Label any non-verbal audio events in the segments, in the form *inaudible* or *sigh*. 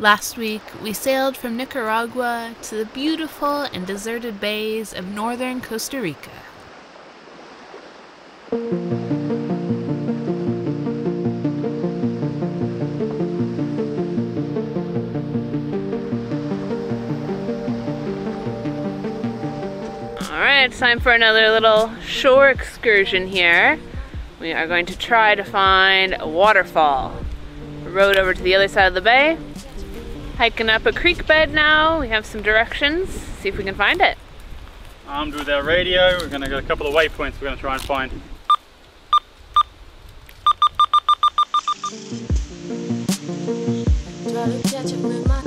Last week, we sailed from Nicaragua to the beautiful and deserted bays of northern Costa Rica. All right, it's time for another little shore excursion here. We are going to try to find a waterfall. Rode over to the other side of the bay, hiking up a creek bed now. We have some directions, see if we can find it. Armed with our radio, we're going to get a couple of waypoints we're going to try and find. Try to catch it with my.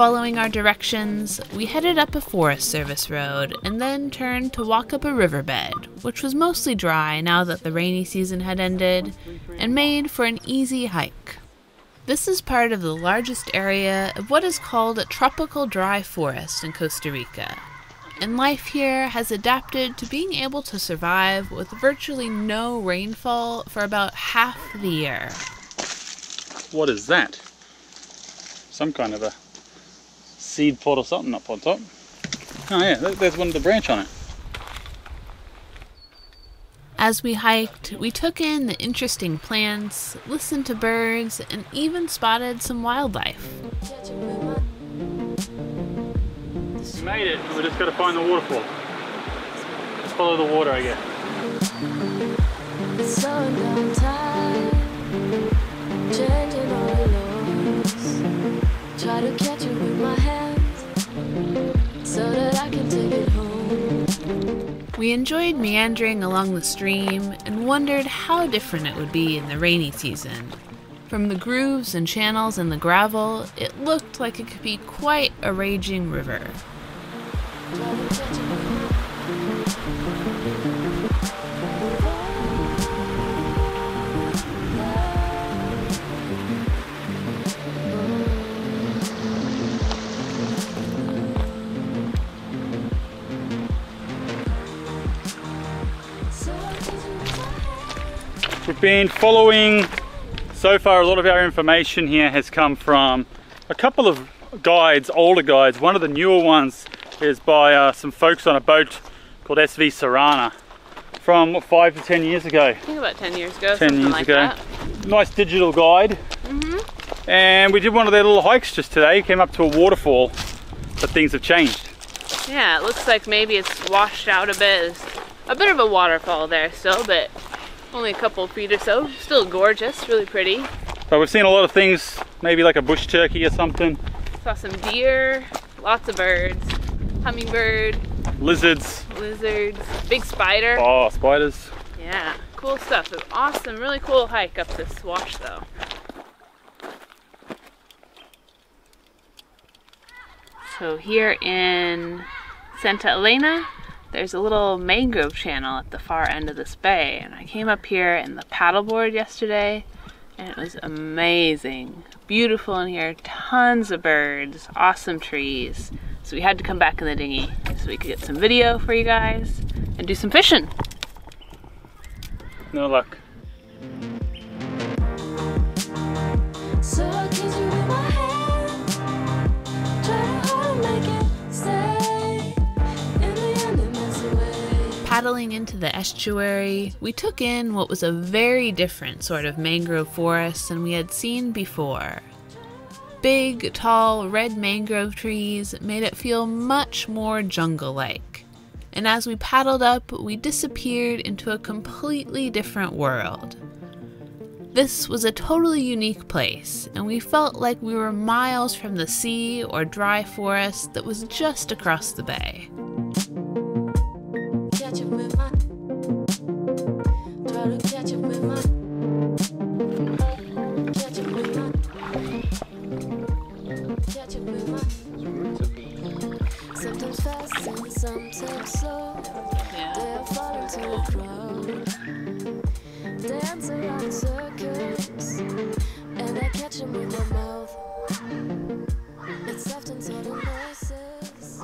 Following our directions, we headed up a Forest Service road and then turned to walk up a riverbed, which was mostly dry now that the rainy season had ended, and made for an easy hike. This is part of the largest area of what is called a tropical dry forest in Costa Rica, and life here has adapted to being able to survive with virtually no rainfall for about half the year. What is that? Some kind of a seed pod or something up on top. Oh yeah, there's one with the branch on it. As we hiked, we took in the interesting plants, listened to birds, and even spotted some wildlife. Catch it with my. We made it. We just got to find the waterfall. Just follow the water, I guess. Enjoyed meandering along the stream and wondered how different it would be in the rainy season. From the grooves and channels in the gravel, it looked like it could be quite a raging river. Been following, so far a lot of our information here has come from a couple of guides, older guides. One of the newer ones is by uh, some folks on a boat called SV Sarana from what, five to ten years ago. I think about 10 years ago, 10 years like ago. that. Nice digital guide. Mhm. And we did one of their little hikes just today. Came up to a waterfall, but things have changed. Yeah, it looks like maybe it's washed out a bit. There's a bit of a waterfall there still, but only a couple feet or so. Still gorgeous, really pretty. But we've seen a lot of things, maybe like a bush turkey or something, Saw some deer, lots of birds, hummingbird, lizards, lizards, big spider. oh, spiders. Yeah, cool stuff. An awesome, really cool hike up this wash though. So here in Santa Elena, there's a little mangrove channel at the far end of this bay. And I came up here in the paddleboard yesterday and it was amazing. Beautiful in here, tons of birds, awesome trees. So we had to come back in the dinghy so we could get some video for you guys and do some fishing. No luck. Paddling into the estuary, we took in what was a very different sort of mangrove forest than we had seen before. Big, tall, red mangrove trees made it feel much more jungle like. And as we paddled up, we disappeared into a completely different world. This was a totally unique place, and we felt like we were miles from the sea or dry forest that was just across the bay. catch a rumor. Sometimes fast and sometimes slow. Yeah. They're falling to the ground. Dance around the circles. And I catch them with my mouth. It's soft and sort of noises.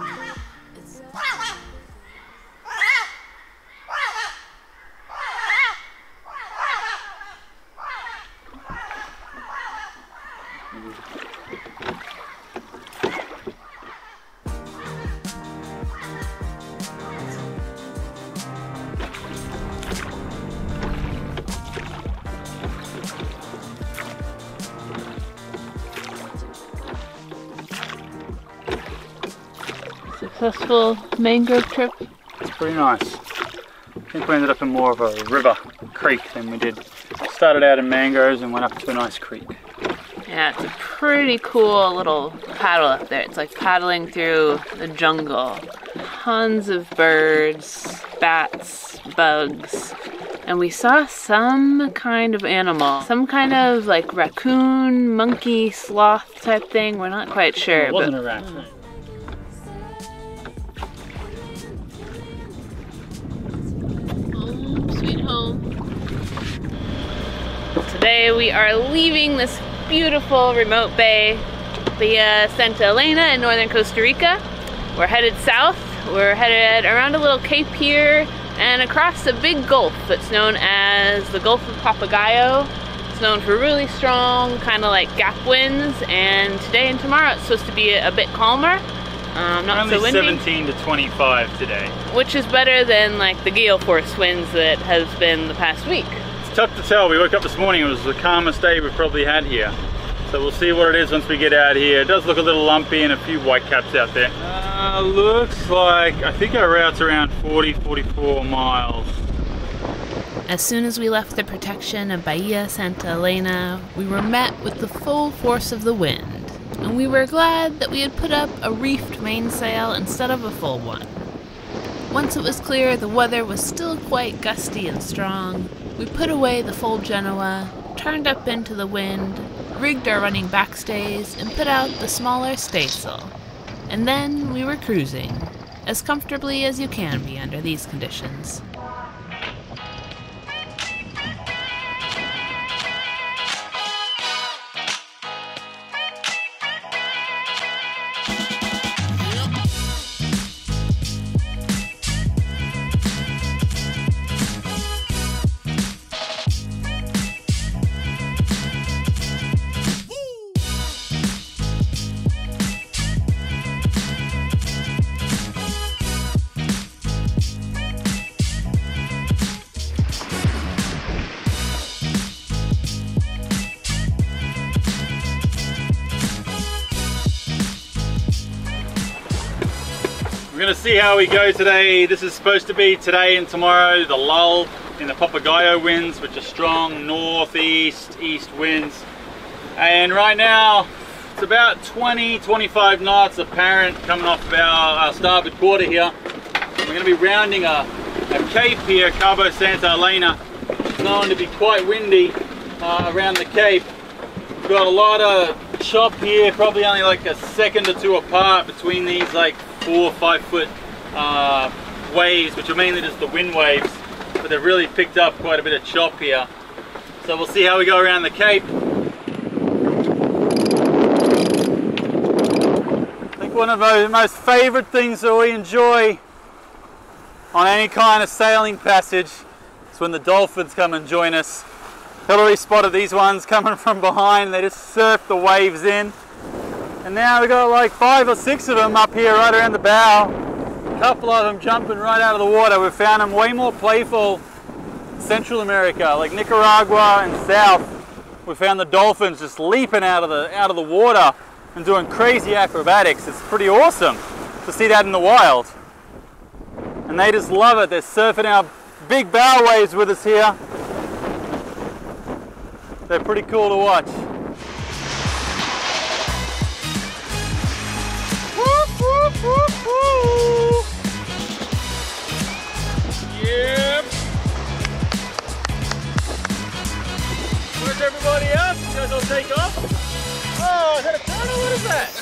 Thank you. Successful mangrove trip. It's pretty nice. I think we ended up in more of a river creek than we did. Started out in mangroves and went up to a nice creek. Yeah, it's a pretty cool little paddle up there. It's like paddling through the jungle. Tons of birds, bats, bugs. And we saw some kind of animal. Some kind of like raccoon, monkey, sloth type thing. We're not quite sure. It wasn't a raccoon. Today we are leaving this beautiful remote bay Bahia Santa Elena in northern Costa Rica. We're headed south. We're headed around a little cape here and across a big gulf that's known as the Gulf of Papagayo. It's known for really strong, kind of like gap winds, and today and tomorrow it's supposed to be a, a bit calmer. Um, not Only so windy 17 to 25 today. which is better than like the gale force winds that has been the past week. It's tough to tell. We woke up this morning, it was the calmest day we've probably had here. So we'll see what it is once we get out here. It does look a little lumpy and a few white caps out there. Uh, looks like, I think our route's around 40, 44 miles. As soon as we left the protection of Bahia Santa Elena, we were met with the full force of the wind, and we were glad that we had put up a reefed mainsail instead of a full one. Once it was clear the weather was still quite gusty and strong, we put away the full Genoa, turned up into the wind, rigged our running backstays, and put out the smaller staysail. And then we were cruising, as comfortably as you can be under these conditions. We're gonna see how we go today. This is supposed to be today and tomorrow, the lull in the Papagayo winds, which are strong northeast, east winds. And right now, it's about 20, 25 knots apparent coming off of our, our starboard quarter here. We're gonna be rounding a, a cape here, Cabo Santa Elena. It's known to be quite windy uh, around the cape. We've got a lot of chop here, probably only like a second or two apart between these like four or five foot uh, waves, which are mainly just the wind waves, but they've really picked up quite a bit of chop here. So we'll see how we go around the Cape. I think one of the most favorite things that we enjoy on any kind of sailing passage is when the dolphins come and join us. Hillary spotted these ones coming from behind. They just surf the waves in. And now we've got like five or six of them up here right around the bow. A couple of them jumping right out of the water. We've found them way more playful Central America, like Nicaragua and South. We found the dolphins just leaping out of the out of the water and doing crazy acrobatics. It's pretty awesome to see that in the wild. And they just love it. They're surfing our big bow waves with us here. They're pretty cool to watch. Where's everybody else? You guys all take off? Oh, is that a tunnel? What is that?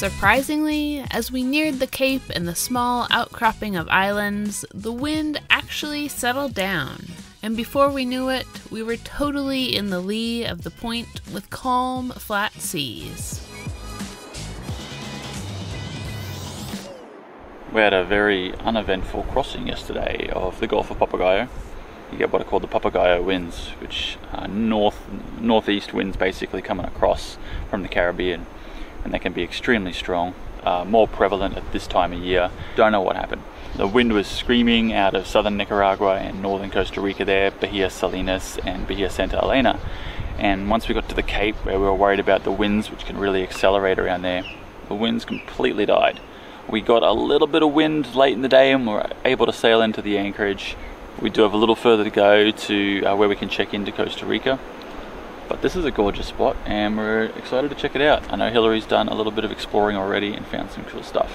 Surprisingly, as we neared the cape and the small outcropping of islands, the wind actually settled down. And before we knew it, we were totally in the lee of the point with calm, flat seas. We had a very uneventful crossing yesterday of the Gulf of Papagayo. You get what are called the Papagayo winds, which are north northeast winds basically coming across from the Caribbean, and they can be extremely strong, uh, more prevalent at this time of year. Don't know what happened. The wind was screaming out of southern Nicaragua and northern Costa Rica there, Bahia Salinas and Bahia Santa Elena. And once we got to the Cape, where we were worried about the winds, which can really accelerate around there, the winds completely died. We got a little bit of wind late in the day and we were able to sail into the anchorage. We do have a little further to go to uh, where we can check into Costa Rica. But this is a gorgeous spot and we're excited to check it out. I know Hillary's done a little bit of exploring already and found some cool stuff.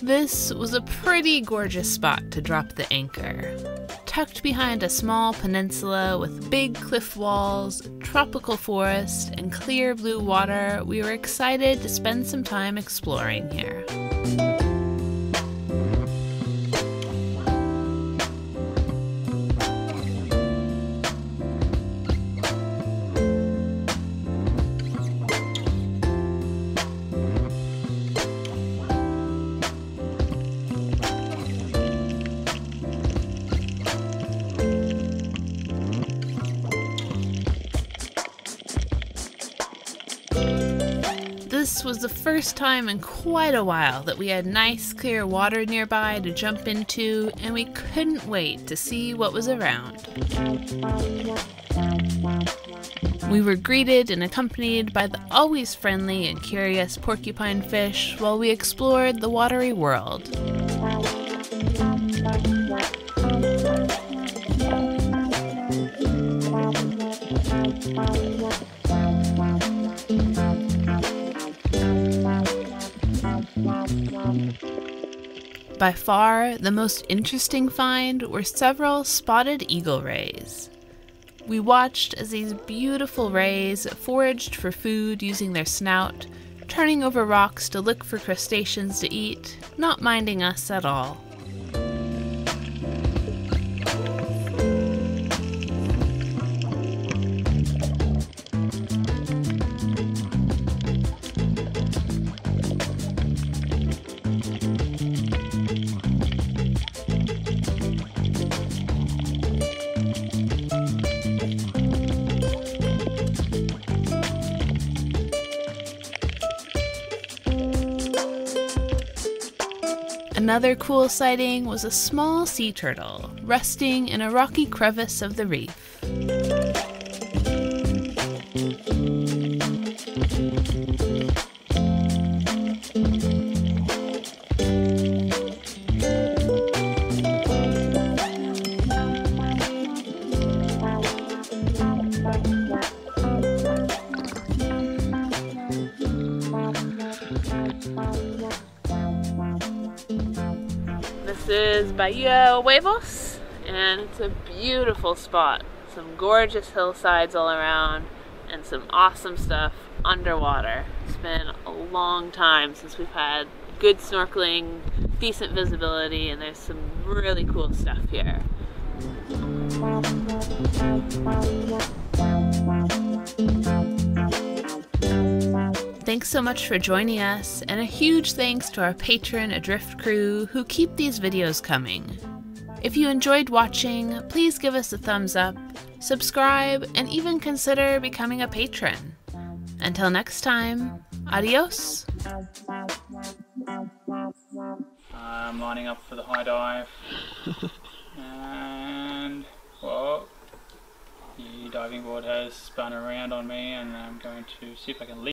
This was a pretty gorgeous spot to drop the anchor. Tucked behind a small peninsula with big cliff walls, tropical forest, and clear blue water, we were excited to spend some time exploring here. This was the first time in quite a while that we had nice clear water nearby to jump into, and we couldn't wait to see what was around. We were greeted and accompanied by the always friendly and curious porcupine fish while we explored the watery world. By far, the most interesting find were several spotted eagle rays. We watched as these beautiful rays foraged for food using their snout, turning over rocks to look for crustaceans to eat, not minding us at all. Another cool sighting was a small sea turtle resting in a rocky crevice of the reef. This is Bahia Huevos, and it's a beautiful spot. Some gorgeous hillsides all around, and some awesome stuff underwater. It's been a long time since we've had good snorkeling, decent visibility, and there's some really cool stuff here. Thanks so much for joining us, and a huge thanks to our patron Adrift crew who keep these videos coming. If you enjoyed watching, please give us a thumbs up, subscribe, and even consider becoming a patron. Until next time, adios! Uh, I'm lining up for the high dive. *laughs* and, well, the diving board has spun around on me and I'm going to see if I can leave.